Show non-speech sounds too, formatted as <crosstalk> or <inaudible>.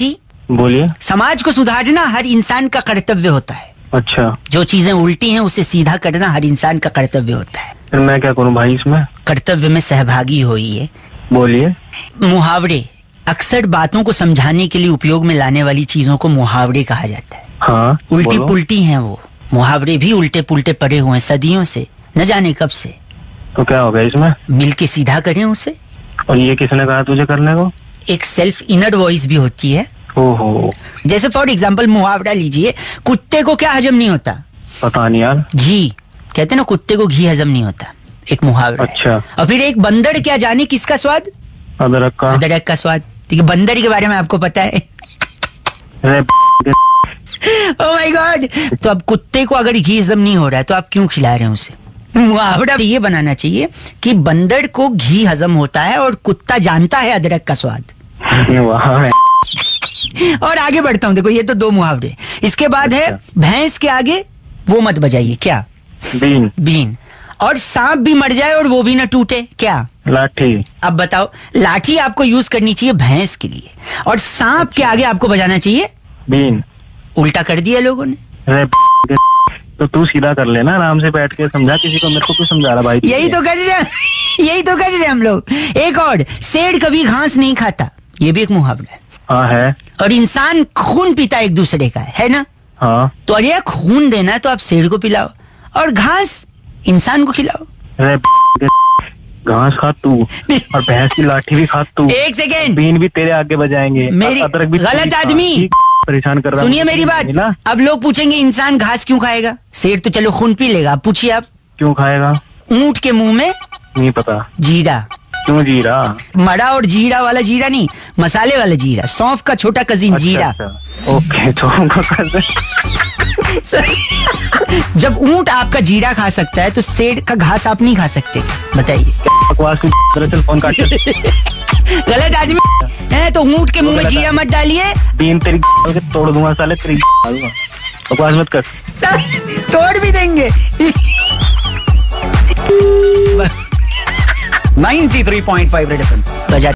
जी। बोलिए। समाज को सुधारना हर इंसान का कर्तव्य होता है। अच्छा। जो चीज़ें उल्टी हैं उसे सीधा करना हर इंसान का कर्तव्य होता है। फिर मैं क्या करूँ भाई इसमें? कर्तव्य में सहभागी होइए। बोलिए। मुहावरे अक्सर बातों को समझाने के लिए उपयोग में लाने वाली चीज़ों को मुहावरे कहा जाता है। हाँ उल्टी। पुल्टी हैं वो। मुहावरे भी उल्टे पुल्टे पड़े हुए हैं सदियों से न जाने कब से। तो क्या हो गया इसमें? मिल के सीधा करें उसे। और ये किसने कहा तुझे करने को? एक सेल्फ इनर वॉइस भी होती है। ओहो। जैसे फॉर एग्ज़ाम्पल मुहावरा लीजिए कुत्ते को क्या हजम नहीं होता? पता नहीं यार। घी। कहते हैं ना कुत्ते को घी हजम नहीं होता एक मुहावरा। अच्छा। और फिर एक बंदर क्या जाने किसका स्वाद? अदरक का। अदरक का स्वाद। ठीक है बंदर के बारे में आपको पता है। ओ माय गॉड तो अब कुत्ते को अगर घी हजम नहीं हो रहा है तो आप क्यों खिला रहे हैं उसे? मुहावरा ये बनाना चाहिए कि बंदर को घी हजम होता है और कुत्ता जानता है अदरक का स्वाद। <laughs> और आगे बढ़ता हूँ देखो ये तो दो मुहावरे। इसके बाद है अच्छा। भैंस के आगे वो मत बजाइए क्या? बीन। बीन। और सांप भी मर जाए और वो भी ना टूटे क्या? लाठी। अब बताओ लाठी आपको यूज़ करनी चाहिए भैंस के लिए। और सांप के आगे आपको बजाना चाहिए? बीन। उल्टा कर दिया लोगों ने। तो तू सीधा कर लेना आराम से बैठ के समझा। किसी को मेरे को क्यों समझा रहा भाई? यही तो कर रहे हैं <laughs> यही तो कर रहे हैं हम लोग। एक और शेर कभी घास नहीं खाता। ये भी एक मुहावरा है। हाँ है। और इंसान खून पीता एक दूसरे का है, ना? हाँ। तो अरे खून देना है तो आप शेर को पिलाओ और घास इंसान को खिलाओ। घास खा तू और भैंस की लाठी भी खा तू। एक सेकेंड। बीन भी तेरे आगे बजाएँगे मेरी- अदरक भी गलत आदमी। परेशान कर रहा सुनिए मेरी बात? अब लोग पूछेंगे इंसान घास क्यों खाएगा? शेर तो चलो खून पी लेगा। पूछिए आप। क्यों खाएगा? ऊँट के मुँह में नहीं पता। जीरा। क्यों जी रहा मड़ा और जीरा वाला जीरा नहीं मसाले वाला जीरा सौंफ का छोटा कजिन अच्छा, जीरा। अच्छा। ओके तो जब ऊँट आपका जीरा खा सकता है तो शेर का घास आप नहीं खा सकते। बताइए। दरअसल फ़ोन काट गलत आदमी है तो ऊँट के मुँह में जीरा मत डालिए। बीन तेरी तोड़ दूँगा साले तेरी बकवास मत कर। तोड़ भी देंगे। <laughs> 93.5 रेड एफएम बजा